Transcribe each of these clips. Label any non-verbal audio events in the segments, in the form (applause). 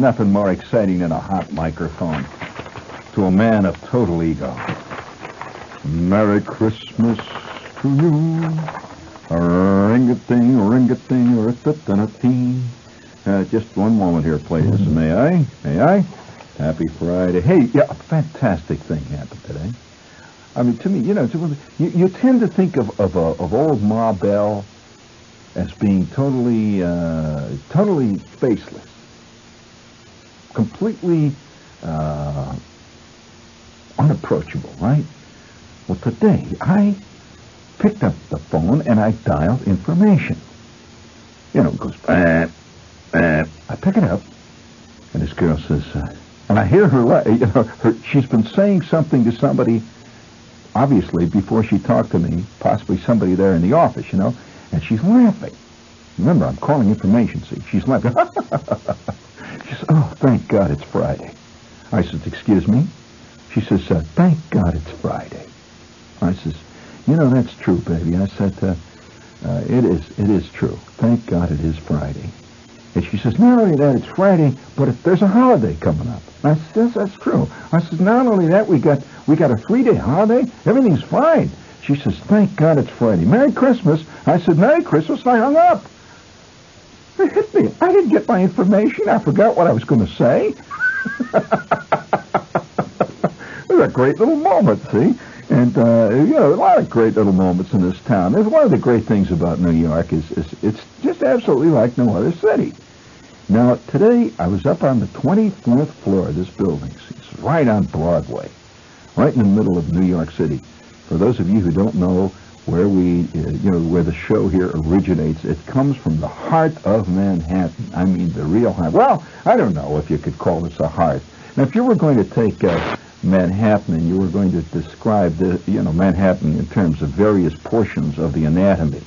nothing more exciting than a hot microphone to a man of total ego. Merry Christmas to you. Ring-a-ting, ring-a-ting, ring-a-ting. Uh, just one moment here, please. May I? May I? Happy Friday. Hey, yeah, a fantastic thing happened today. I mean, to me, you know, you, you tend to think of of, uh, of old Ma Bell as being totally, uh, totally faceless, completely uh, unapproachable, right? Well, today I picked up the phone and I dialed information. You know, it goes, bah, bah. I pick it up, and this girl says, uh, and I hear her, you know, her, she's been saying something to somebody, obviously, before she talked to me, possibly somebody there in the office, you know, and she's laughing. Remember, I'm calling information, see? She's laughing. (laughs) she says, oh, thank God it's Friday. I said, excuse me? She says, uh, thank God it's Friday. I says, you know, that's true, baby. I said, uh, uh, it is, it is true. Thank God it is Friday. And she says, not only that, it's Friday, but if there's a holiday coming up. I says, that's true. I says, not only that, we got, we got a three-day holiday. Everything's fine. She says, thank God it's Friday. Merry Christmas. I said, Merry Christmas. I hung up. It hit me. I didn't get my information. I forgot what I was going to say. (laughs) it was a great little moment, see? And, uh, you know, a lot of great little moments in this town. There's one of the great things about New York is, is it's just absolutely like no other city. Now, today I was up on the 24th floor of this building. It's right on Broadway, right in the middle of New York City. For those of you who don't know where we, uh, you know, where the show here originates, it comes from the heart of Manhattan. I mean, the real heart. Well, I don't know if you could call this a heart. Now, if you were going to take uh, Manhattan and you were going to describe the, you know, Manhattan in terms of various portions of the anatomy,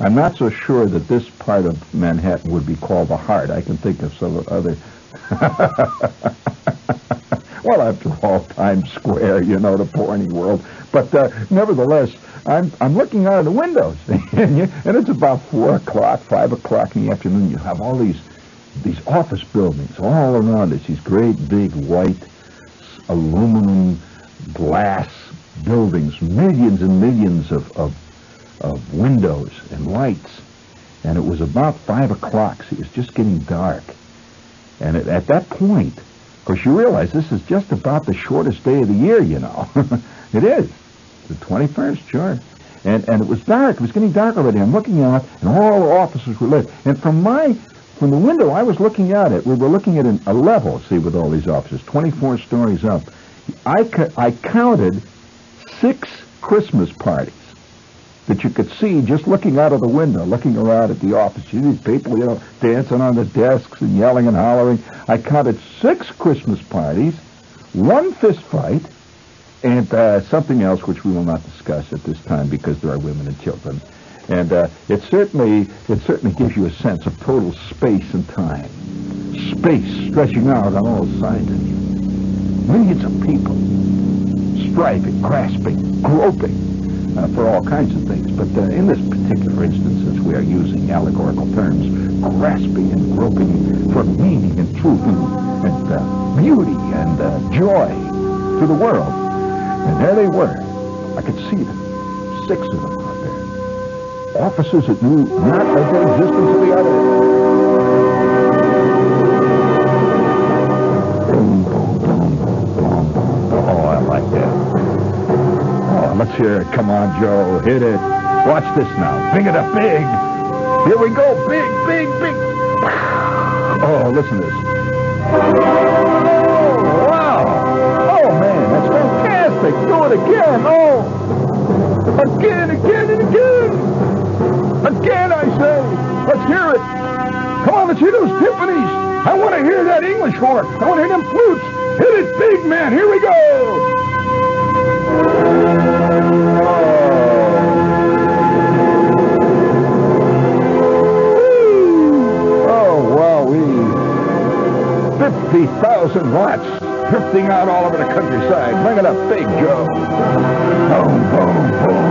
I'm not so sure that this part of Manhattan would be called the heart. I can think of some other. (laughs) well, after all, Times Square, you know, the porny world. But uh, nevertheless, I'm I'm looking out of the windows, (laughs) and, you, and it's about four o'clock, five o'clock in the afternoon. You have all these these office buildings all around us. These great big white aluminum glass buildings, millions and millions of, of of windows and lights. And it was about five o'clock. So it was just getting dark. And at, at that point, of course, you realize this is just about the shortest day of the year, you know. (laughs) it is. The 21st, sure. And, and it was dark. It was getting dark already. I'm looking out, and all the offices were lit. And from my, from the window I was looking at, we were looking at an, a level, see, with all these offices, 24 stories up. I, I counted six Christmas parties that you could see just looking out of the window, looking around at the office. You these people, you know, dancing on the desks and yelling and hollering. I counted six Christmas parties, one fist fight, and uh, something else which we will not discuss at this time because there are women and children. And uh, it certainly it certainly gives you a sense of total space and time. Space stretching out on all sides of you. Millions of people striving, grasping, groping uh, for all kinds of things. But uh, in this particular instance, since we are using allegorical terms, grasping and groping for meaning and truth and, and uh, beauty and uh, joy to the world. And there they were. I could see them. Six of them out there. Officers that knew not of the existence of the other. Oh, I like that. Oh, let's hear it. Come on, Joe. Hit it. Watch this now. Bring it up big. Here we go. Big, big, big. Oh, listen to this. Fantastic. Do it again. Oh. Again, again, and again. Again, I say. Let's hear it. Come on, let's hear those timpanis. I want to hear that English horn. I want to hear them flutes. Hit it big, man. Here we go. Oh, wow, we Fifty thousand watts drifting out all over the countryside. Bring it up, Big Joe. Boom, boom, boom.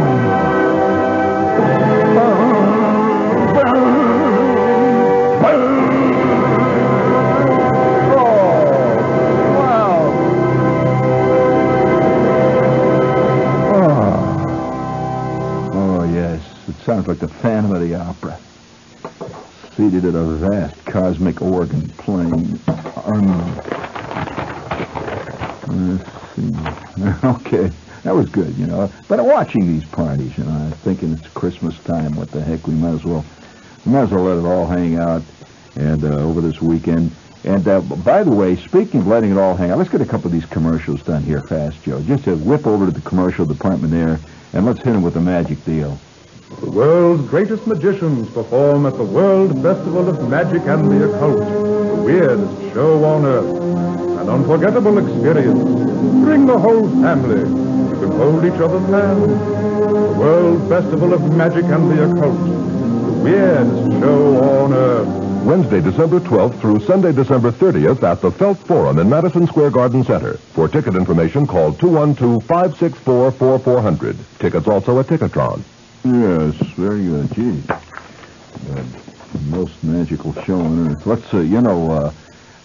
Boom, boom, boom. Oh. Oh. Oh, yes. It sounds like the Phantom of the Opera, seated at a vast cosmic organ. Okay, that was good, you know. But I watching these parties, you know, I'm thinking it's Christmas time. What the heck? We might as well, we might as well let it all hang out, and uh, over this weekend. And uh, by the way, speaking of letting it all hang out, let's get a couple of these commercials done here fast, Joe. Just to whip over to the commercial department there, and let's hit them with a magic deal. The world's greatest magicians perform at the World Festival of Magic and the Occult, the weirdest show on earth. An unforgettable experience. Bring the whole family. You can hold each other's hand. The World Festival of Magic and the Occult, the weirdest show on earth. Wednesday, December 12th through Sunday, December 30th at the Felt Forum in Madison Square Garden Center. For ticket information, call 212-564-4400. Tickets also at Ticketron. Yes, very good. Gee, uh, most magical show on earth. Let's, uh, you know, uh,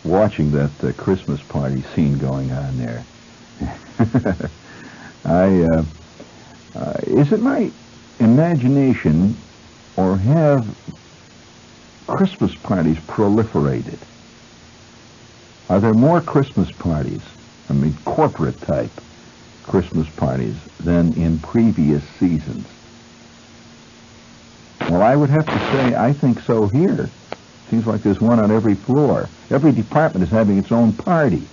watching that uh, Christmas party scene going on there. (laughs) I, uh, uh, is it my imagination, or have Christmas parties proliferated? Are there more Christmas parties, I mean corporate type Christmas parties, than in previous seasons? Well, I would have to say I think so here. Seems like there's one on every floor. Every department is having its own party.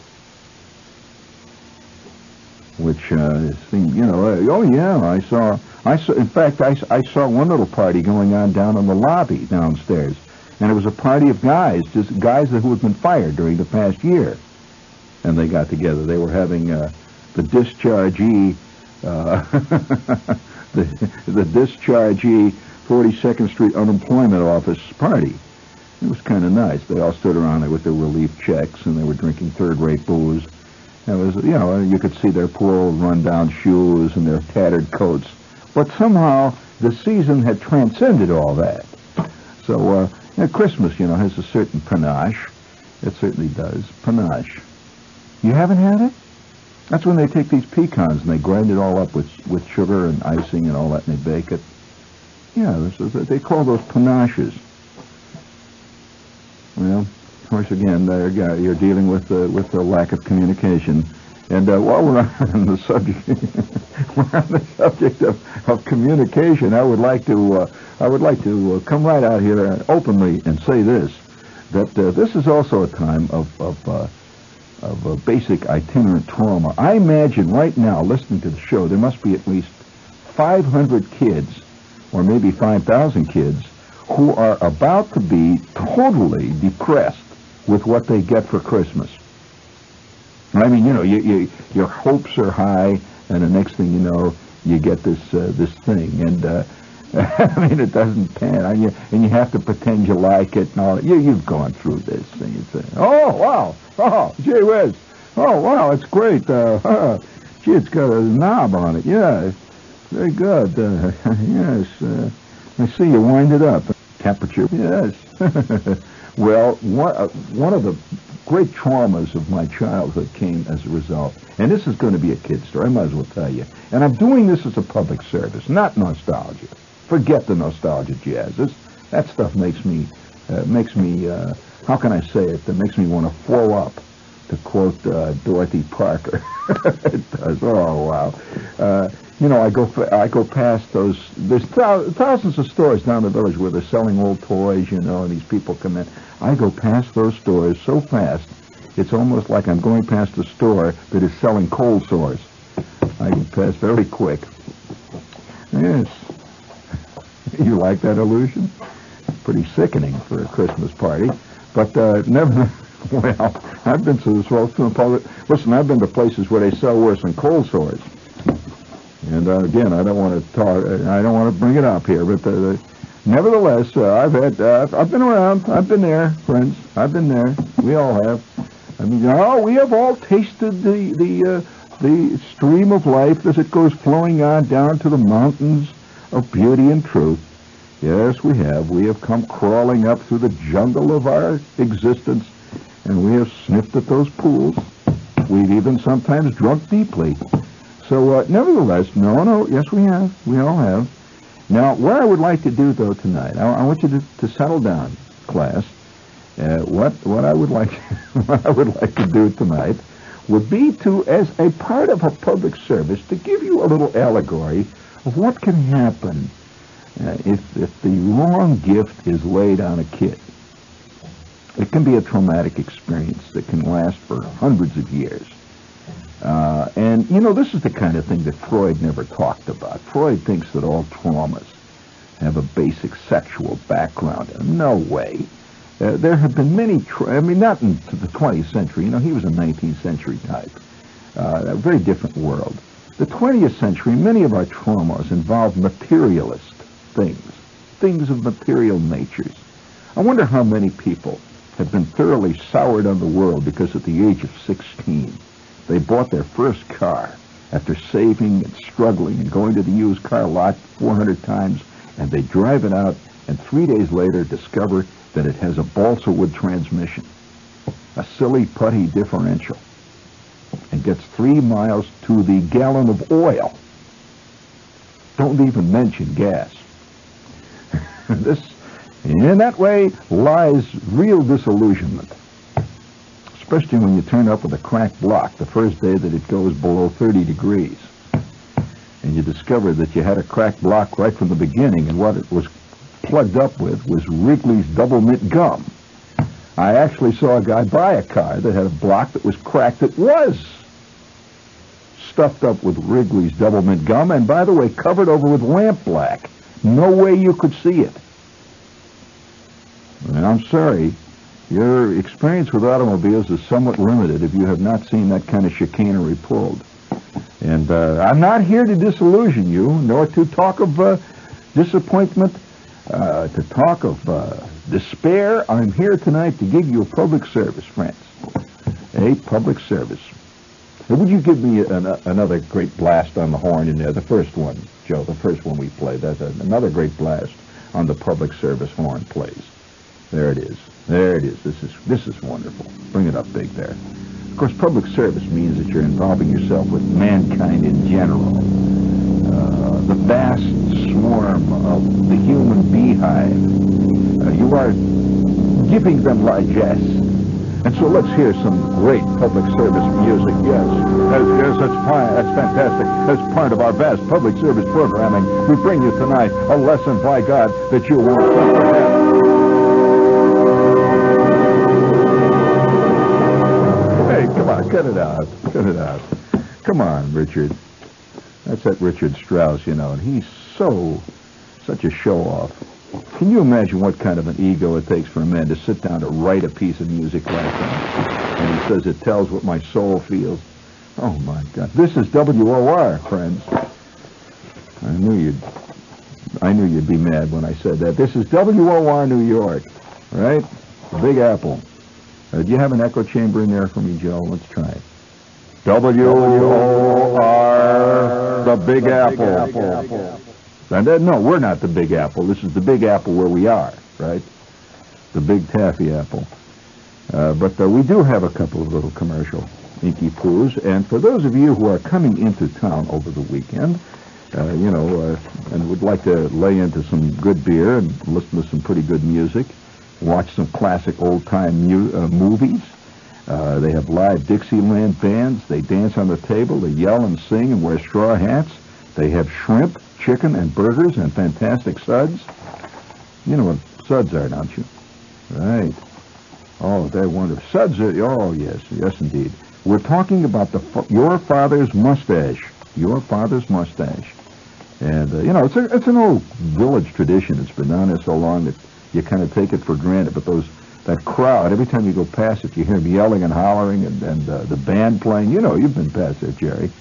Which, uh, seemed, you know, uh, oh yeah, I saw, I saw, in fact, I, I saw one little party going on down in the lobby downstairs. And it was a party of guys, just guys who had been fired during the past year. And they got together. They were having uh, the dischargee, uh, (laughs) the, the dischargee 42nd Street Unemployment Office party. It was kind of nice. They all stood around there with their relief checks, and they were drinking third-rate booze. It was, you know, you could see their poor old run-down shoes and their tattered coats. But somehow the season had transcended all that. So uh, you know, Christmas, you know, has a certain panache. It certainly does. Panache. You haven't had it? That's when they take these pecans and they grind it all up with with sugar and icing and all that, and they bake it. Yeah, is, they call those panaches. Well, course, again, you're dealing with uh, with the lack of communication. And uh, while we're (laughs) on the subject, (laughs) we're on the subject of, of communication, I would like to uh, I would like to uh, come right out here openly and say this: that uh, this is also a time of of uh, of uh, basic itinerant trauma. I imagine right now, listening to the show, there must be at least 500 kids, or maybe 5,000 kids, who are about to be totally depressed with what they get for Christmas. I mean, you know, you, you, your hopes are high, and the next thing you know, you get this uh, this thing, and uh, (laughs) I mean, it doesn't pan, and you and you have to pretend you like it and all. You you've gone through this thing. You say, oh wow, oh gee whiz, oh wow, it's great. Uh. (laughs) Gee, it's got a knob on it. Yeah, very good. Uh, (laughs) yes, uh, I see you wind it up. Temperature. Yes. Well, one, uh, one of the great traumas of my childhood came as a result. And this is going to be a kid story, I might as well tell you. And I'm doing this as a public service, not nostalgia. Forget the nostalgia jazz. That stuff makes me, uh, makes me, uh, how can I say it, that makes me want to throw up, to quote uh, Dorothy Parker. (laughs) it does. Oh, wow. You know, I go I go past those. There's thou- thousands of stores down the village where they're selling old toys, you know, and these people come in. I go past those stores so fast, it's almost like I'm going past a store that is selling cold sores. I go past very quick. Yes. (laughs) You like that illusion? Pretty sickening for a Christmas party, but uh, never. (laughs) Well, I've been to this. Listen, I've been to places where they sell worse than cold sores. And uh, again, I don't want to talk. I don't want to bring it up here, but uh, the, nevertheless, uh, I've had. Uh, I've been around. I've been there, friends. I've been there. We all have. I mean, oh, we have all tasted the the uh, the stream of life as it goes flowing on down to the mountains of beauty and truth. Yes, we have. We have come crawling up through the jungle of our existence, and we have sniffed at those pools. We've even sometimes drunk deeply. So, uh, nevertheless, no, no, yes, we have. We all have. Now, what I would like to do, though, tonight, I, I want you to, to settle down. class, uh, what what I would like (laughs) what I would like to do tonight would be to, as a part of a public service, to give you a little allegory of what can happen uh, if if the wrong gift is laid on a kid. It can be a traumatic experience that can last for hundreds of years. Uh, and, you know, this is the kind of thing that Freud never talked about. Freud thinks that all traumas have a basic sexual background. No way. Uh, there have been many, tra- I mean, not in the 20th century. You know, he was a 19th century type. Uh, a very different world. The 20th century, many of our traumas involve materialist things, things of material natures. I wonder how many people have been thoroughly soured on the world because at the age of 16, they bought their first car after saving and struggling and going to the used car lot 400 times, and they drive it out, and three days later discover that it has a balsa wood transmission, a silly putty differential, and gets three miles to the gallon of oil. Don't even mention gas. (laughs) this, in that way, lies real disillusionment especially when you turn up with a cracked block the first day that it goes below 30 degrees. And you discover that you had a cracked block right from the beginning, and what it was plugged up with was Wrigley's Doublemint gum. I actually saw a guy buy a car that had a block that was cracked that was stuffed up with Wrigley's Doublemint gum, and by the way, covered over with lamp black. No way you could see it. And I'm sorry, your experience with automobiles is somewhat limited if you have not seen that kind of chicanery pulled. And uh, I'm not here to disillusion you, nor to talk of uh, disappointment, uh, to talk of uh, despair. I'm here tonight to give you a public service, friends. A public service. would you give me an, another great blast on the horn in there? The first one, Joe, the first one we played. That's another great blast on the public service horn, please. There it is. There it is. This is this is wonderful. Bring it up big there. Of course, public service means that you're involving yourself with mankind in general. Uh, the vast swarm of the human beehive. Uh, you are giving them largesse. And so let's hear some great public service music. Yes, as, yes, that's fine. That's fantastic. As part of our vast public service programming, we bring you tonight a lesson, by God, that you won't cut it out. Cut it out. Come on, Richard. That's that Richard Strauss, you know, and he's so, such a show-off. Can you imagine what kind of an ego it takes for a man to sit down to write a piece of music like that? And he says it tells what my soul feels. Oh, my God. This is WOR, friends. I knew you'd, I knew you'd be mad when I said that. This is WOR New York, right? The Big Apple. Uh, do you have an echo chamber in there for me, Joe? Let's try it. W-O-R, the Big Apple. And uh, no, we're not the Big Apple. This is the Big Apple where we are, right? The Big Taffy Apple. Uh, but uh, we do have a couple of little commercial inky poos. And for those of you who are coming into town over the weekend, uh, you know, uh, and would like to lay into some good beer and listen to some pretty good music, watch some classic old-time uh, movies. Uh, they have live Dixieland bands. They dance on the table. They yell and sing and wear straw hats. They have shrimp, chicken, and burgers and fantastic suds. You know what suds are, don't you? Right. Oh, they're wonderful. Suds are, oh, yes, yes, indeed. We're talking about the your father's mustache. Your father's mustache. And, uh, you know, it's, a, it's an old village tradition. It's been on there so long that you kind of take it for granted. But those that crowd, every time you go past it, you hear them yelling and hollering and, and uh, the band playing. You know, you've been past it, Jerry.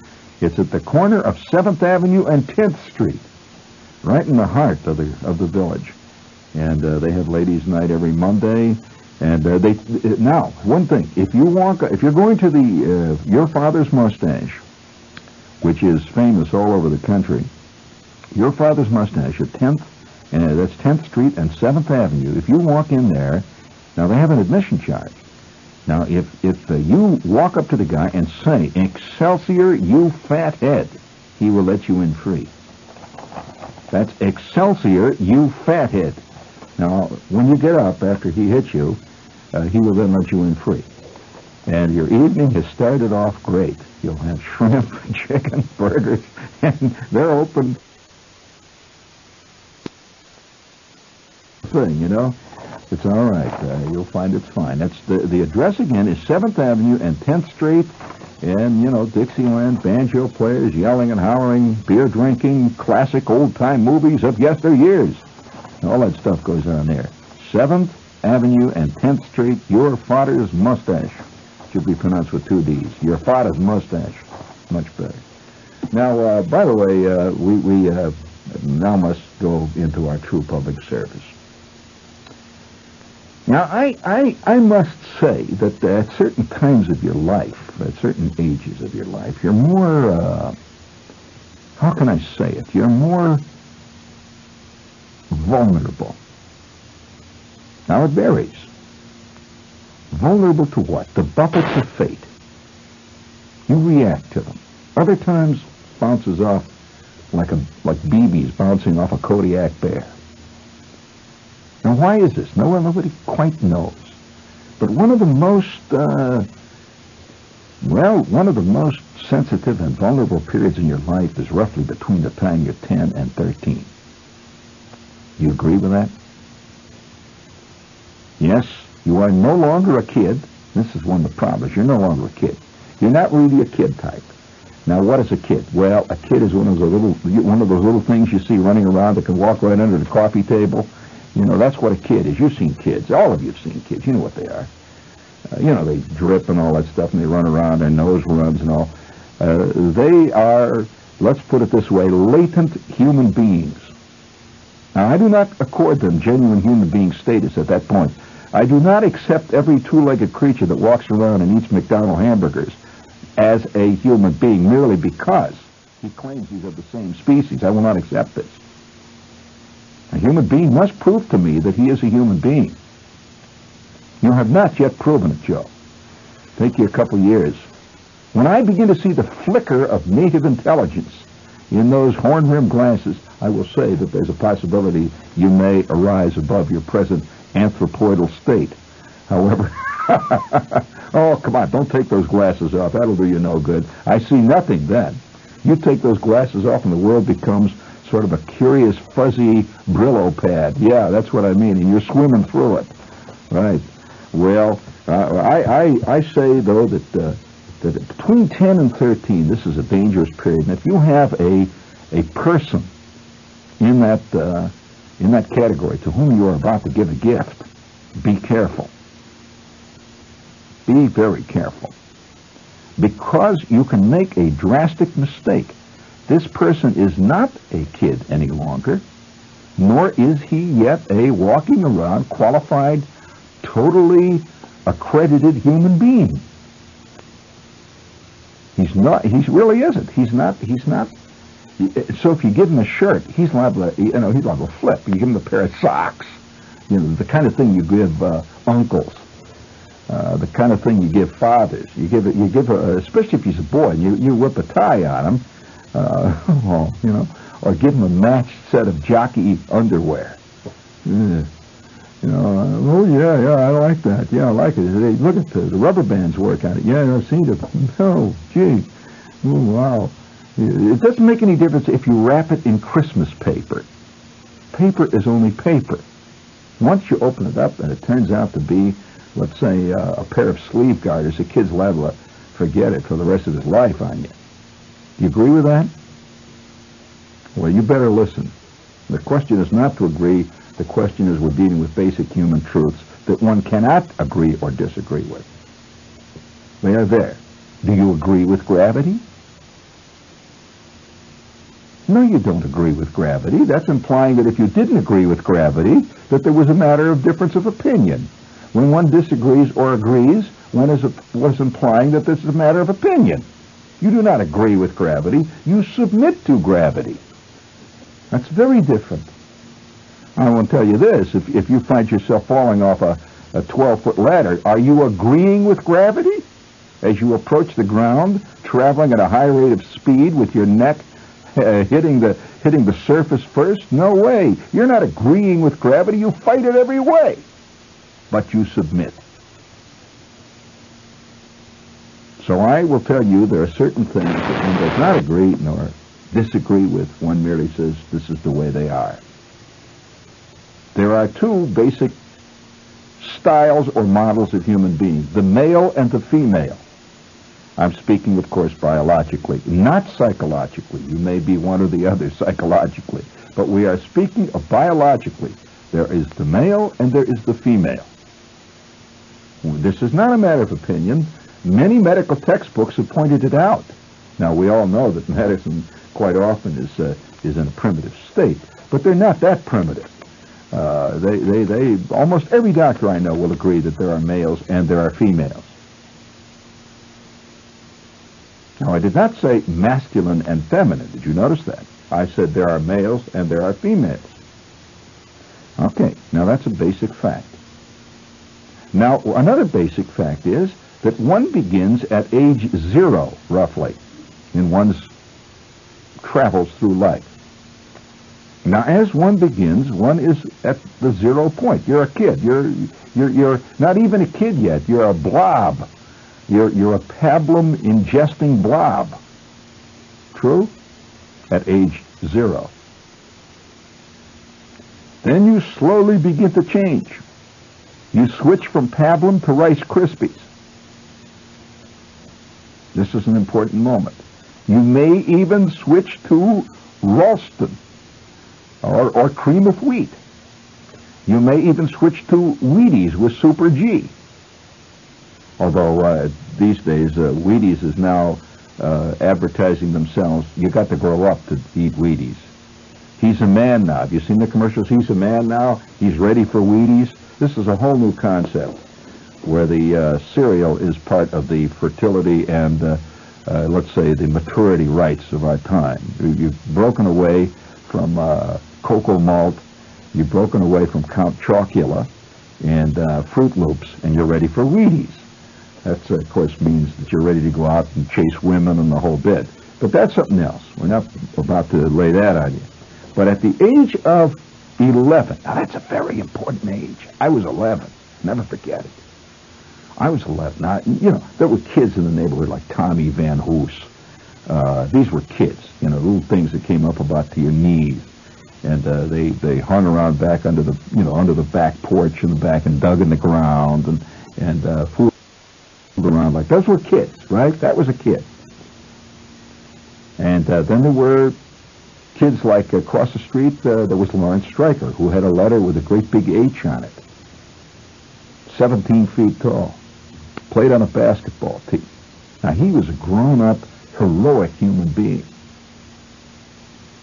It's at the corner of 7th Avenue and 10th Street, right in the heart of the of the village. And uh, they have ladies' night every Monday. And uh, they now one thing: if you walk, if you're going to the uh, your father's mustache, which is famous all over the country, your father's mustache at 10th and that's 10th Street and 7th Avenue. If you walk in there, now they have an admission charge. Now, if, if uh, you walk up to the guy and say, Excelsior, you fat head, he will let you in free. That's Excelsior, you fat head. Now, when you get up after he hits you, uh, he will then let you in free. And your evening has started off great. You'll have shrimp, (laughs) chicken, burgers, (laughs) and they're open thing, you know. It's all right. Uh, you'll find it's fine. That's the the address again is Seventh Avenue and Tenth Street, and you know Dixieland banjo players yelling and hollering, beer drinking, classic old time movies of yesteryears. All that stuff goes on there. Seventh Avenue and Tenth Street. Your father's mustache should be pronounced with two D's. Your father's mustache, much better. Now, uh, by the way, uh, we we uh, now must go into our true public service. Now, I, I, I must say that at certain times of your life, at certain ages of your life, you're more, uh, how can I say it? You're more vulnerable. Now, it varies. Vulnerable to what? The buffets of fate. You react to them. Other times, bounces off like a like BBs bouncing off a Kodiak bear. Now, why is this? No one, nobody quite knows. But one of the most, uh, well, one of the most sensitive and vulnerable periods in your life is roughly between the time you're 10 and 13. You agree with that? Yes, you are no longer a kid. This is one of the problems. You're no longer a kid. You're not really a kid type. Now, what is a kid? Well, a kid is one of those little, one of those little things you see running around that can walk right under the coffee table you know, that's what a kid is. You've seen kids. All of you have seen kids. You know what they are. Uh, you know, they drip and all that stuff, and they run around, their nose runs and all. Uh, they are, let's put it this way, latent human beings. Now, I do not accord them genuine human being status at that point. I do not accept every two-legged creature that walks around and eats McDonald hamburgers as a human being merely because he claims he's of the same species. I will not accept this. A human being must prove to me that he is a human being. You have not yet proven it, Joe. Take you a couple years. When I begin to see the flicker of native intelligence in those horn-rimmed glasses, I will say that there's a possibility you may arise above your present anthropoidal state. However, (laughs) oh, come on, don't take those glasses off. That'll do you no good. I see nothing then. You take those glasses off and the world becomes sort of a curious, fuzzy Brillo pad. Yeah, that's what I mean, and you're swimming through it. Right. Well, uh, I, I, I say, though, that, uh, that between 10 and 13, this is a dangerous period. And if you have a, a person in that, uh, in that category to whom you are about to give a gift, be careful. Be very careful. Because you can make a drastic mistake this person is not a kid any longer, nor is he yet a walking around qualified, totally accredited human being. He's not. He really isn't. He's not. He's not. So if you give him a shirt, he's liable. To, you know, he's liable to flip. You give him a pair of socks. You know, the kind of thing you give uh, uncles. Uh, the kind of thing you give fathers. You give it. You give, a, especially if he's a boy, you you whip a tie on him uh, (laughs) you know, or give them a matched set of jockey underwear. You know, uh, oh yeah, yeah, I like that. Yeah, I like it. They, look at the, the rubber bands work on it. Yeah, I've seen it. Oh, gee, oh, wow. It doesn't make any difference if you wrap it in Christmas paper. Paper is only paper. Once you open it up and it turns out to be, let's say, uh, a pair of sleeve garters, the kid's liable to forget it for the rest of his life on you. You agree with that? Well, you better listen. The question is not to agree. The question is we're dealing with basic human truths that one cannot agree or disagree with. They are there. Do you agree with gravity? No, you don't agree with gravity. That's implying that if you didn't agree with gravity, that there was a matter of difference of opinion. When one disagrees or agrees, one is was implying that this is a matter of opinion. You do not agree with gravity. You submit to gravity. That's very different. I want to tell you this. If, if you find yourself falling off a, a 12-foot ladder, are you agreeing with gravity? As you approach the ground, traveling at a high rate of speed with your neck uh, hitting the hitting the surface first? No way. You're not agreeing with gravity. You fight it every way. But you submit. So I will tell you there are certain things that one does not agree nor disagree with. One merely says this is the way they are. There are two basic styles or models of human beings, the male and the female. I'm speaking, of course, biologically, not psychologically. You may be one or the other (laughs) psychologically, but we are speaking of biologically. There is the male and there is the female. This is not a matter of opinion. Many medical textbooks have pointed it out. Now, we all know that medicine quite often is, uh, is in a primitive state, but they're not that primitive. Uh, they, they, they, almost every doctor I know will agree that there are males and there are females. Now, I did not say masculine and feminine. Did you notice that? I said there are males and there are females. Okay, now that's a basic fact. Now, another basic fact is that one begins at age zero, roughly, in one's travels through life. Now, as one begins, one is at the zero point. You're a kid. You're, you're, you're not even a kid yet. You're a blob. You're, you're a pablum ingesting blob. True? At age zero. Then you slowly begin to change. You switch from pablum to Rice Krispies. This is an important moment. You may even switch to Ralston or, or cream of wheat. You may even switch to Wheaties with Super G. Although uh, these days uh, Wheaties is now uh, advertising themselves, you got to grow up to eat Wheaties. He's a man now. Have you seen the commercials? He's a man now. He's ready for Wheaties. This is a whole new concept where the uh, cereal is part of the fertility and, uh, uh, let's say, the maturity rights of our time. You've broken away from uh, cocoa malt. You've broken away from Count Chocula and uh, Froot Loops, and you're ready for Wheaties. That, of course, means that you're ready to go out and chase women and the whole bit. But that's something else. We're not about to lay that on you. But at the age of 11, now that's a very important age. I was 11. Never forget it. I was 11. Now, you know, there were kids in the neighborhood like Tommy Van Hoos. Uh, these were kids, you know, little things that came up about to your knees and uh, they they hung around back under the you know under the back porch in the back and dug in the ground and and uh, fooled around like those were kids, right? That was a kid. And uh, then there were kids like across the street. Uh, there was Lawrence Stryker who had a letter with a great big H on it, 17 feet tall, played on a basketball team. Now he was a grown-up, heroic human being.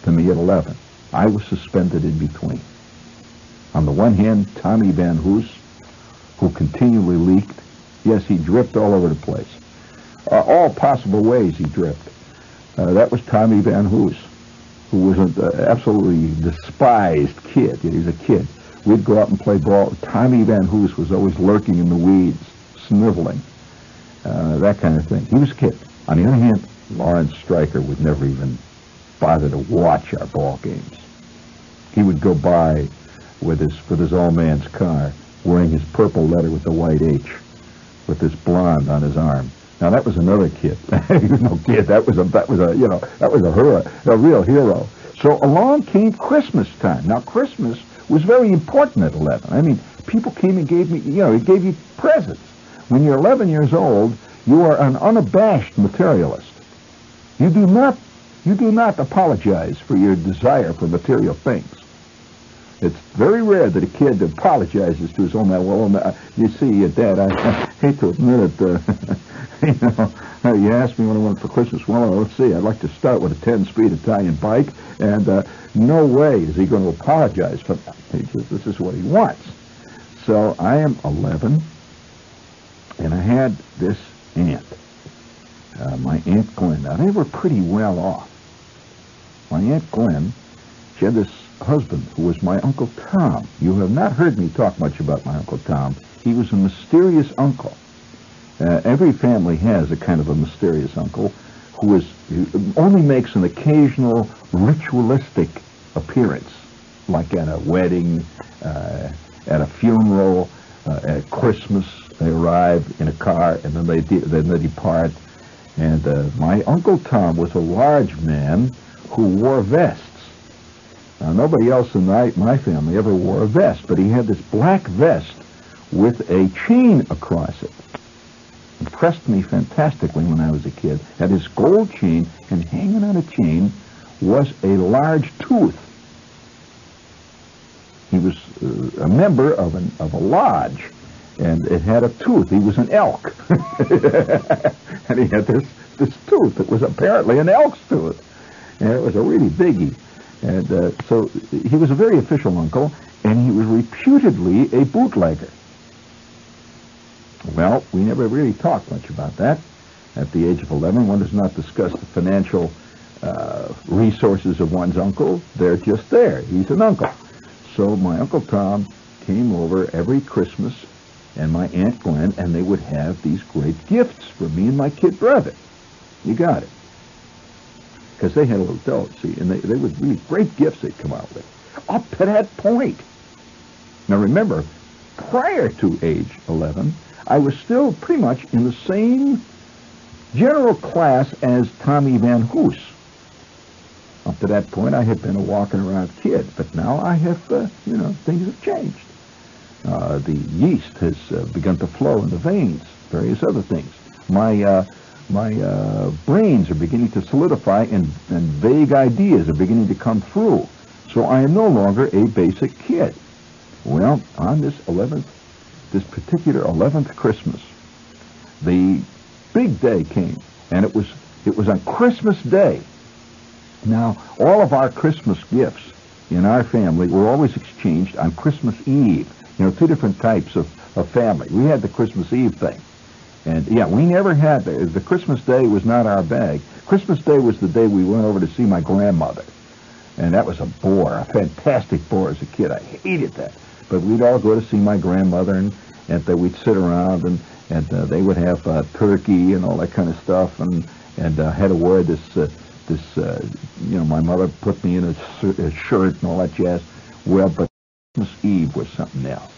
To me at 11. I was suspended in between. On the one hand, Tommy Van Hoos, who continually leaked. Yes, he dripped all over the place. Uh, all possible ways he dripped. Uh, that was Tommy Van Hoos, who was an uh, absolutely despised kid. He's a kid. We'd go out and play ball. Tommy Van Hoos was always lurking in the weeds, sniveling, uh, that kind of thing. He was kid. On the other hand, Lawrence Stryker would never even bother to watch our ball games. He would go by with his with his old man's car, wearing his purple letter with the white H, with this blonde on his arm. Now that was another kid. (laughs) he was no kid. That was a that was a you know that was a hero, a real hero. So along came Christmas time. Now Christmas was very important at 11. I mean, people came and gave me, you know, it gave you presents. When you're 11 years old, you are an unabashed materialist. You do not you do not apologize for your desire for material things. It's very rare that a kid apologizes to his own dad. Well, you see, Dad, I, I hate to admit it. Uh, (laughs) you know, uh, you asked me what I wanted for Christmas. Well, uh, let's see. I'd like to start with a 10-speed Italian bike, and uh, no way is he going to apologize for that. He says this is what he wants. So I am 11, and I had this aunt, uh, my Aunt Gwen. Now, they were pretty well off my Aunt Gwen, she had this husband who was my Uncle Tom. You have not heard me talk much about my Uncle Tom. He was a mysterious uncle. Uh, every family has a kind of a mysterious uncle who is who only makes an occasional ritualistic appearance, like at a wedding, uh, at a funeral, uh, at Christmas. They arrive in a car and then they de- then they depart. And uh, my uncle Tom was a large man who wore vests. Now nobody else in my, my family ever wore a vest, but he had this black vest with a chain across it. Impressed me fantastically when I was a kid. Had his gold chain, and hanging on a chain was a large tooth. He was uh, a member of, an, of a lodge, and it had a tooth. He was an elk. (laughs) and he had this, this tooth that was apparently an elk's tooth. And it was a really biggie. And uh, so he was a very official uncle, and he was reputedly a bootlegger. Well, we never really talked much about that. At the age of 11, one does not discuss the financial uh, resources of one's uncle. They're just there. He's an uncle. So my Uncle Tom came over every Christmas and my Aunt Gwen, and they would have these great gifts for me and my kid brother. You got it. Because they had a little dough, see, and they, they would really great gifts they'd come out with. Up to that point. Now remember, prior to age 11, I was still pretty much in the same general class as Tommy Van Hoos. Up to that point, I had been a walking around kid, but now I have, uh, you know, things have changed. Uh, the yeast has uh, begun to flow in the veins, various other things. My uh, my uh, brains are beginning to solidify, and, and vague ideas are beginning to come through. So I am no longer a basic kid. Well, on this 11th this particular 11th Christmas, the big day came, and it was it was on Christmas Day. Now, all of our Christmas gifts in our family were always exchanged on Christmas Eve. You know, two different types of, of family. We had the Christmas Eve thing. And yeah, we never had the, the Christmas Day was not our bag. Christmas Day was the day we went over to see my grandmother. And that was a bore, a fantastic bore as a kid. I hated that. But we'd all go to see my grandmother, and, and uh, we'd sit around, and, and uh, they would have uh, turkey and all that kind of stuff, and and uh, had to wear this uh, this uh, you know my mother put me in a, a shirt and all that jazz. Well, but Christmas Eve was something else.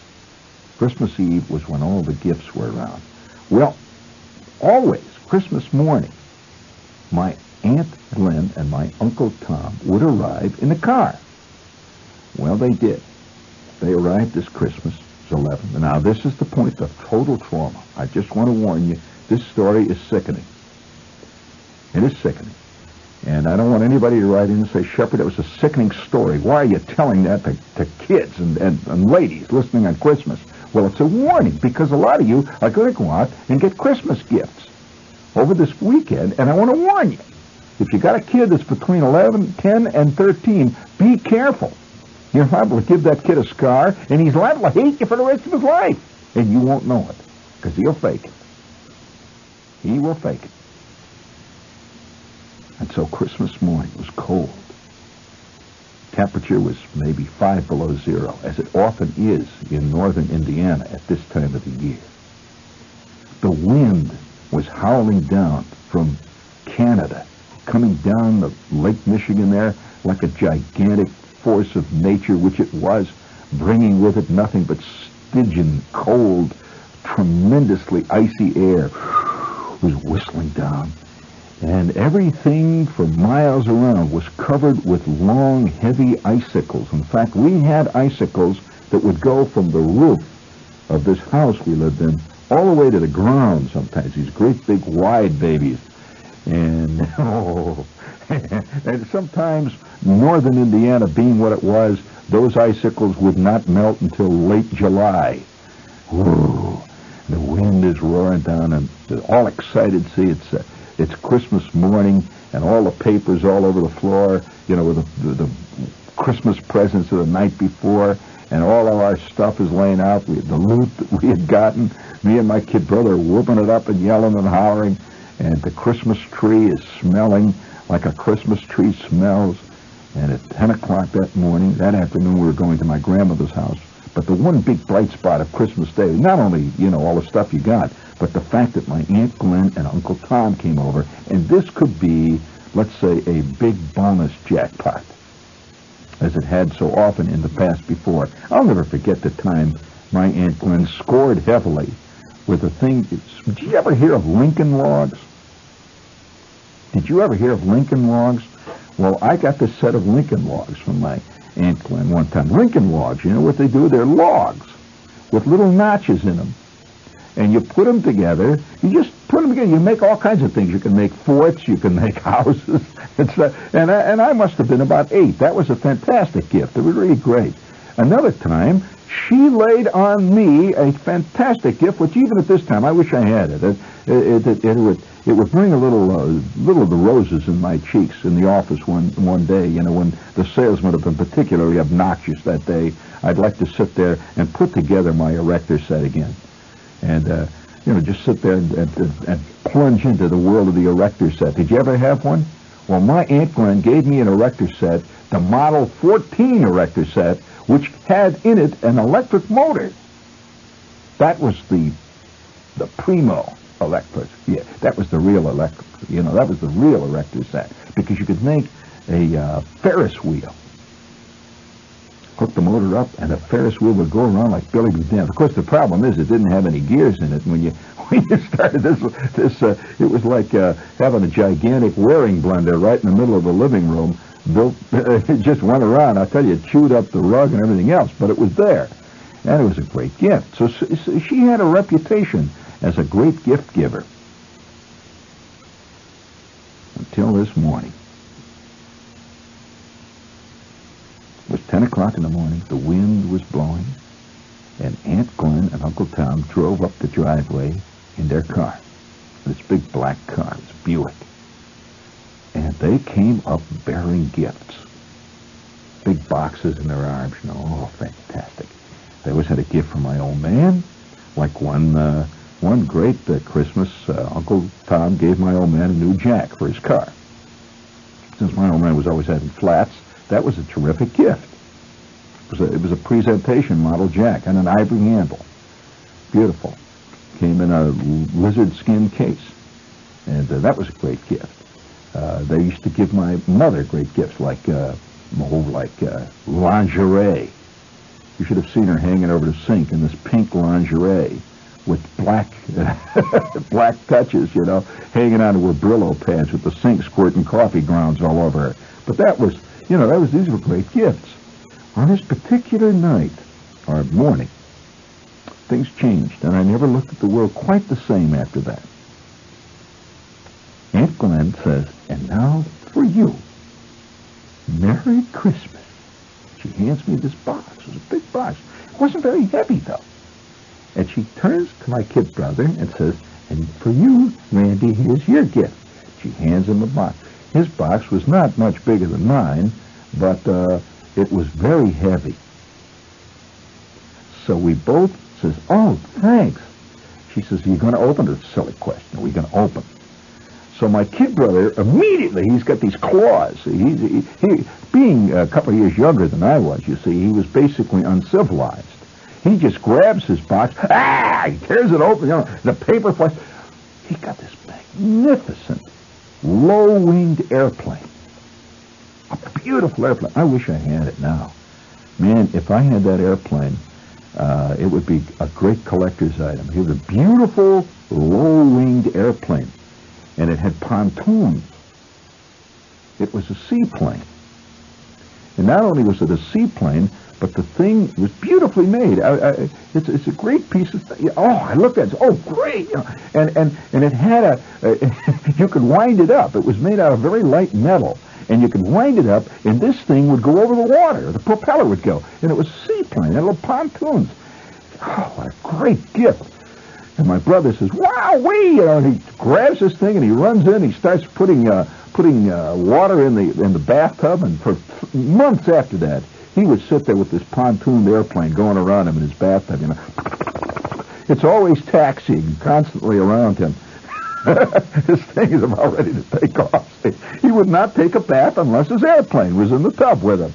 Christmas Eve was when all the gifts were around. Well, always Christmas morning, my Aunt Gwen and my Uncle Tom would arrive in the car. Well, they did. They arrived this Christmas, it's 11. Now, this is the point of total trauma. I just want to warn you, this story is sickening. It is sickening. And I don't want anybody to write in and say, Shepherd, it was a sickening story. Why are you telling that to, to kids and, and, and ladies listening on Christmas? Well, it's a warning because a lot of you are going to go out and get Christmas gifts over this weekend, and I want to warn you. If you got a kid that's between 11, 10, and 13, be careful. You're liable to give that kid a scar, and he's liable to hate you for the rest of his life. And you won't know it, because he'll fake it. He will fake it. And so Christmas morning was cold. Temperature was maybe five below zero, as it often is in northern Indiana at this time of the year. The wind was howling down from Canada, coming down the Lake Michigan there like a gigantic force of nature, which it was, bringing with it nothing but Stygian, cold, tremendously icy air was whistling down. And everything for miles around was covered with long, heavy icicles. In fact, we had icicles that would go from the roof of this house we lived in all the way to the ground sometimes, these great big wide babies. And, (laughs) oh, (laughs) and sometimes northern Indiana being what it was, those icicles would not melt until late July. The wind is roaring down, and all excited. See, it's uh, it's Christmas morning, and all the papers all over the floor. You know, with the, the, Christmas presents of the night before, and all of our stuff is laying out. We, the loot that we had gotten, me and my kid brother whooping it up and yelling and hollering, and the Christmas tree is smelling like a Christmas tree smells. And at 10 o'clock that morning, that afternoon, we were going to my grandmother's house. But the one big bright spot of Christmas Day, not only, you know, all the stuff you got, but the fact that my Aunt Glen and Uncle Tom came over, and this could be, let's say, a big bonus jackpot, as it had so often in the past before. I'll never forget the time my Aunt Glen scored heavily with a thing. Did you ever hear of Lincoln logs? Did you ever hear of Lincoln logs? Well, I got this set of Lincoln logs from my Aunt Glen one time. Lincoln logs, you know what they do? They're logs with little notches in them. And you put them together. You just put them together. You make all kinds of things. You can make forts. You can make (laughs) houses. It's a, and, I, and I must have been about eight. That was a fantastic gift. It was really great. Another time, she laid on me a fantastic gift, which even at this time, I wish I had it. It, it, it, it would it would bring a little uh, little of the roses in my cheeks in the office one one day. You know, when the salesman had been particularly obnoxious that day, I'd like to sit there and put together my erector set again, and uh, you know, just sit there and, and, and plunge into the world of the erector set. Did you ever have one? Well, my Aunt Glen gave me an erector set, the Model 14 erector set, which had in it an electric motor. That was the the primo electric. Yeah, that was the real electric. You know, that was the real erector set because you could make a uh, Ferris wheel. Hook the motor up, and the Ferris wheel would go around like Billy B. Of course, the problem is it didn't have any gears in it. When you (laughs) when you started this, this uh, it was like uh, having a gigantic Waring blender right in the middle of the living room. Built, (laughs) it just went around. I tell you, it chewed up the rug and everything else, but it was there, and it was a great gift. So, so she had a reputation as a great gift giver. Until this morning. It was 10 o'clock in the morning. The wind was blowing. And Aunt Glen and Uncle Tom drove up the driveway in their car. This big black car. Was Buick. And they came up bearing gifts. Big boxes in their arms. You know, oh, fantastic. They always had a gift for my old man, like one uh, one great uh, Christmas, uh, Uncle Tom gave my old man a new jack for his car. Since my old man was always having flats, that was a terrific gift. It was a, it was a presentation model jack and an ivory handle. Beautiful. Came in a lizard skin case. And uh, that was a great gift. Uh, they used to give my mother great gifts like, uh, like uh, lingerie. You should have seen her hanging over the sink in this pink lingerie with black (laughs) black touches, you know, hanging onto her Brillo pads with the sink squirting coffee grounds all over her. But that was, you know, that was these were great gifts. On this particular night or morning, things changed, and I never looked at the world quite the same after that. Aunt Glen says, and now for you. Merry Christmas. She hands me this box. It was a big box. It wasn't very heavy, though. And she turns to my kid brother and says, and for you, Randy, here's your gift. She hands him a box. His box was not much bigger than mine, but uh, it was very heavy. So we both says, oh, thanks. She says, are you going to open it? Silly question. Are we going to open? So my kid brother, immediately, he's got these claws. He, he, he, being a couple of years younger than I was, you see, he was basically uncivilized. He just grabs his box, ah, he tears it open, you know, the paper flies. He got this magnificent low-winged airplane. A beautiful airplane. I wish I had it now. Man, if I had that airplane, uh, it would be a great collector's item. It was a beautiful low-winged airplane, and it had pontoons. It was a seaplane. And not only was it a seaplane, but the thing was beautifully made. I, I, it's, it's a great piece of. Oh, I looked at it. Oh, great! And and and it had a (laughs) you could wind it up. It was made out of very light metal, and you could wind it up, and this thing would go over the water. The propeller would go, and it was seaplane, little pontoons. Oh, what a great gift! And my brother says, "Wow, we!" You know, and he grabs this thing and he runs in. He starts putting uh, putting uh, water in the in the bathtub, and for months after that he would sit there with this pontooned airplane going around him in his bathtub, you know. It's always taxiing constantly around him. (laughs) this thing is about ready to take off. He would not take a bath unless his airplane was in the tub with him.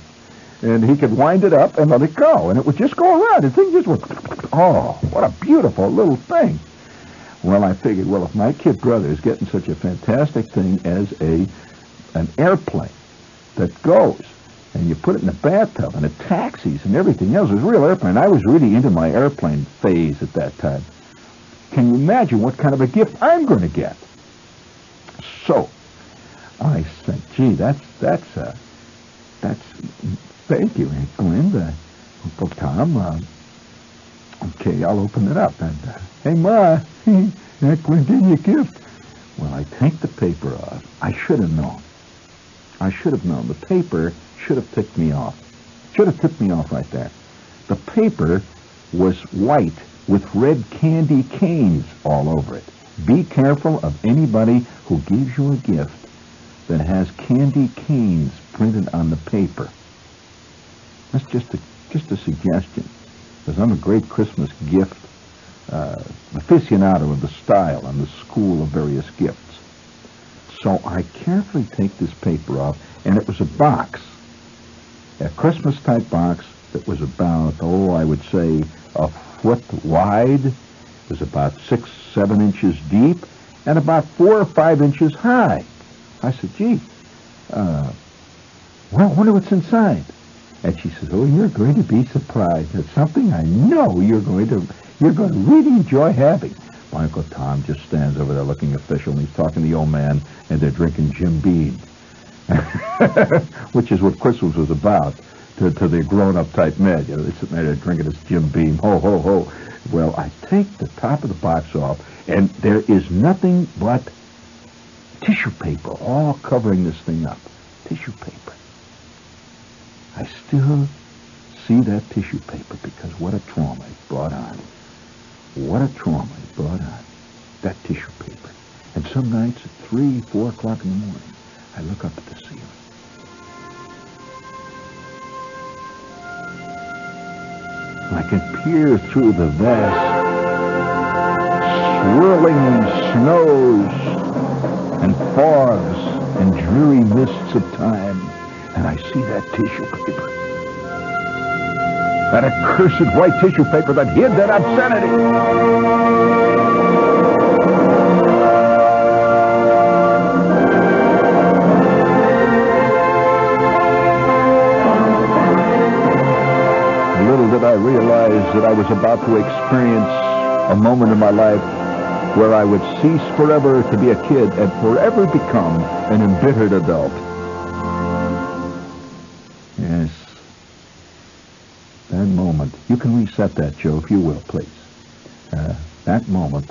And he could wind it up and let it go. And it would just go around. The thing just went, oh, what a beautiful little thing. Well, I figured, well, if my kid brother is getting such a fantastic thing as a an airplane that goes, and you put it in a bathtub and it taxis and everything else, it's a real airplane. I was really into my airplane phase at that time. Can you imagine what kind of a gift I'm going to get? So, I said, gee, that's, that's, uh, that's, thank you, Aunt Glinda, Uncle Tom. Uh, okay, I'll open it up. And, uh, hey, Ma, (laughs) Aunt Glinda, your gift. Well, I take the paper off. I should have known. I should have known. The paper should have tipped me off. Should have tipped me off right there. The paper was white with red candy canes all over it. Be careful of anybody who gives you a gift that has candy canes printed on the paper. That's just a, just a suggestion, because I'm a great Christmas gift uh, aficionado of the style and the school of various gifts. So I carefully take this paper off, and it was a box, a Christmas-type box that was about, oh, I would say a foot wide, it was about six, seven inches deep, and about four or five inches high. I said, gee, uh, well, I wonder what's inside. And she says, oh, you're going to be surprised. It's something I know you're going to, you're going to really enjoy having. My Uncle Tom just stands over there looking official, and he's talking to the old man, and they're drinking Jim Beam, (laughs) which is what Christmas was about to, to the grown-up type men. You know, they're sitting there drinking this Jim Beam, ho, ho, ho. Well, I take the top of the box off, and there is nothing but tissue paper all covering this thing up. Tissue paper. I still see that tissue paper because what a trauma it brought on. What a trauma it brought on. That tissue paper. And some nights at 3, 4 o'clock in the morning, I look up at the ceiling. I can peer through the vast, swirling snows and fogs and dreary mists of time, and I see that tissue paper. That accursed white tissue paper that hid that obscenity. I realized that I was about to experience a moment in my life where I would cease forever to be a kid and forever become an embittered adult. Yes. That moment. You can reset that, Joe, if you will, please. Uh, that moment.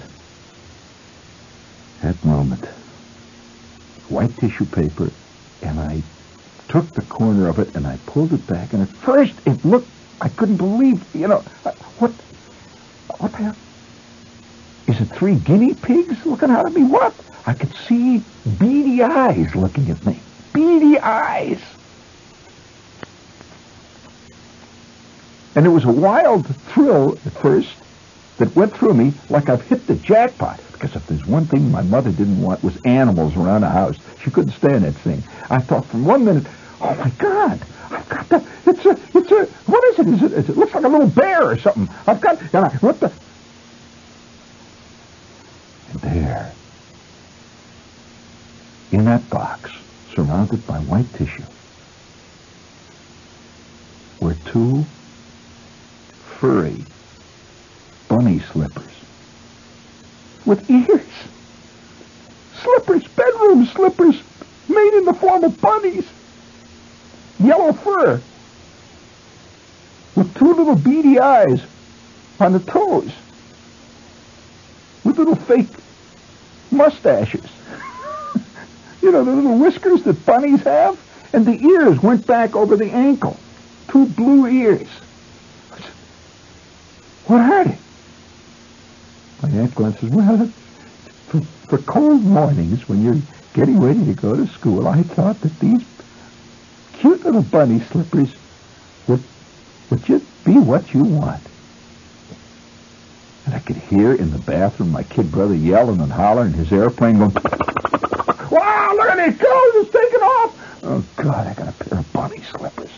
That moment. White tissue paper, and I took the corner of it and I pulled it back, and at first it looked, I couldn't believe, you know, uh, what, what the hell? Is it three guinea pigs looking out at me? What? I could see beady eyes looking at me. Beady eyes. And it was a wild thrill at first that went through me like I've hit the jackpot. Because if there's one thing my mother didn't want was animals around the house. She couldn't stand that thing. I thought for one minute, oh my God, it's a, it's a, what is it? Is it, is it looks like a little bear or something. I've got, and I, what the, and there, in that box, surrounded by white tissue, were two furry bunny slippers with ears. Slippers, bedroom slippers, made in the form of bunnies. Yellow fur, with two beady eyes on the toes, with little fake mustaches. (laughs) you know, the little whiskers that bunnies have? And the ears went back over the ankle. Two blue ears. What are they? My Aunt says, well, for, for cold mornings when you're getting ready to go to school, I thought that these cute little bunny slippers be what you want. And I could hear in the bathroom my kid brother yelling and hollering, his airplane going, wow, look at it goes, it's taking off. Oh, God, I got a pair of bunny slippers.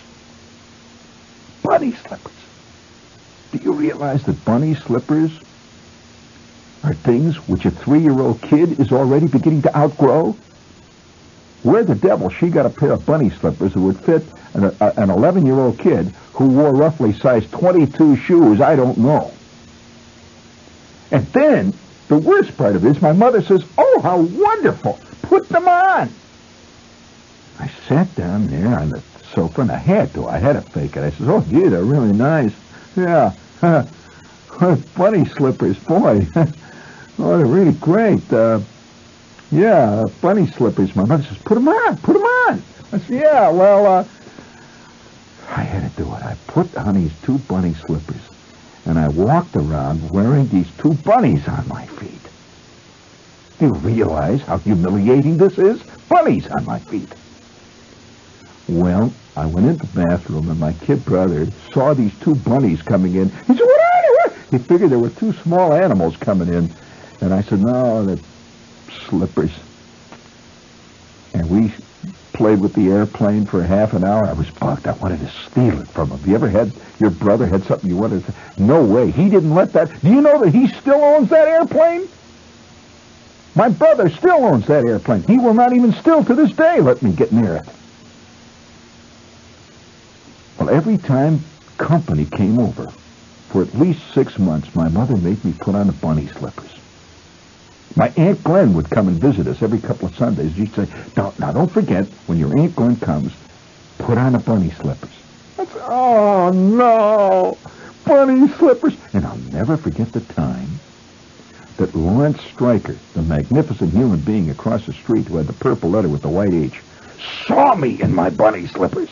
Bunny slippers. Do you realize that bunny slippers are things which a three-year-old kid is already beginning to outgrow. Where the devil she got a pair of bunny slippers that would fit an, a, an 11-year-old kid who wore roughly size 22 shoes, I don't know. And then, the worst part of it is my mother says, oh, how wonderful, put them on. I sat down there on the sofa, and I had to. I had to fake it. I says, oh, gee, they're really nice. Yeah, (laughs) bunny slippers, boy. (laughs) oh, they're really great. Uh, yeah, bunny slippers. My mother says, put them on, put them on. I said, yeah, well, uh, I had to do it. I put on these two bunny slippers, and I walked around wearing these two bunnies on my feet. Do you realize how humiliating this is? Bunnies on my feet. Well, I went into the bathroom, and my kid brother saw these two bunnies coming in. He said, what are you? He figured there were two small animals coming in. And I said, no, slippers. And we played with the airplane for half an hour. I was bugged. I wanted to steal it from him. You ever had your brother had something you wanted to... No way. He didn't let that... Do you know that he still owns that airplane? My brother still owns that airplane. He will not even still to this day let me get near it. Well, every time company came over, for at least six months, my mother made me put on the bunny slippers. My Aunt Glen would come and visit us every couple of Sundays. She'd say, don't, now don't forget, when your Aunt Glen comes, put on the bunny slippers. I'd oh, no, bunny slippers. And I'll never forget the time that Lawrence Stryker, the magnificent human being across the street who had the purple letter with the white H, saw me in my bunny slippers.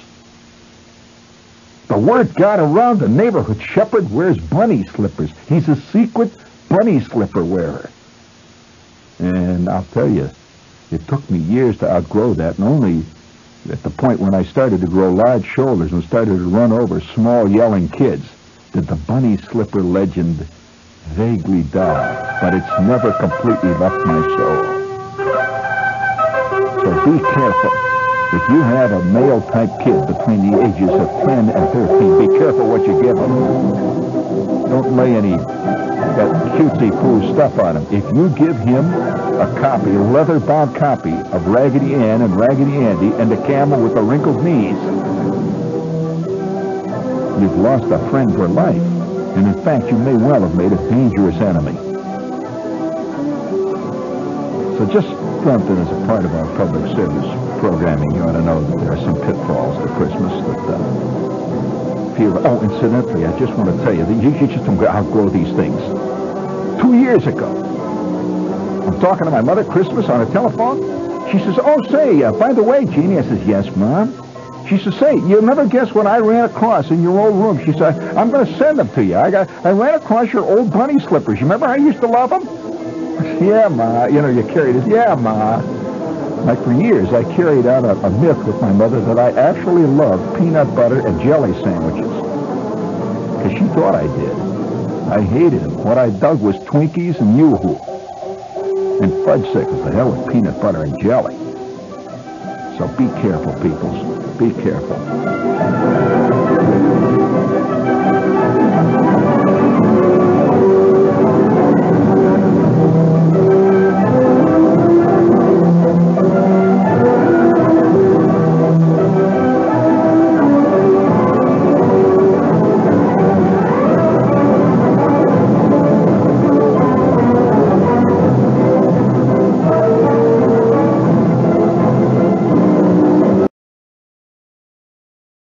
The word got around the neighborhood. Shepherd wears bunny slippers. He's a secret bunny slipper wearer. And I'll tell you, it took me years to outgrow that, and only at the point when I started to grow large shoulders and started to run over small yelling kids did the bunny slipper legend vaguely die, but it's never completely left my soul. So be careful. If you have a male-type kid between the ages of 10 and 13, be careful what you give them. Don't lay any that cutesy-poo stuff on him. If you give him a copy, a leather-bound copy of Raggedy Ann and Raggedy Andy and the camel with the wrinkled knees, you've lost a friend for life. And in fact, you may well have made a dangerous enemy. So just something as a part of our public service programming, you ought to know that there are some pitfalls to Christmas that uh, Oh, incidentally, I just want to tell you that you, just don't outgrow these things. Two years ago, I'm talking to my mother Christmas on a telephone. She says, oh, say, uh, by the way, Jeannie, I says, yes, Mom. She says, say, you'll never guess what I ran across in your old room. She said, I'm going to send them to you. I got, I ran across your old bunny slippers. You remember I used to love them? (laughs) Yeah, Ma. You know, you carried it. Yeah, Ma. Like for years, I carried out a, a myth with my mother that I actually loved peanut butter and jelly sandwiches. Because she thought I did. I hated them. What I dug was Twinkies and Yoo-Hoo. And Fudgsicles, the hell with peanut butter and jelly. So be careful, peoples. Be careful.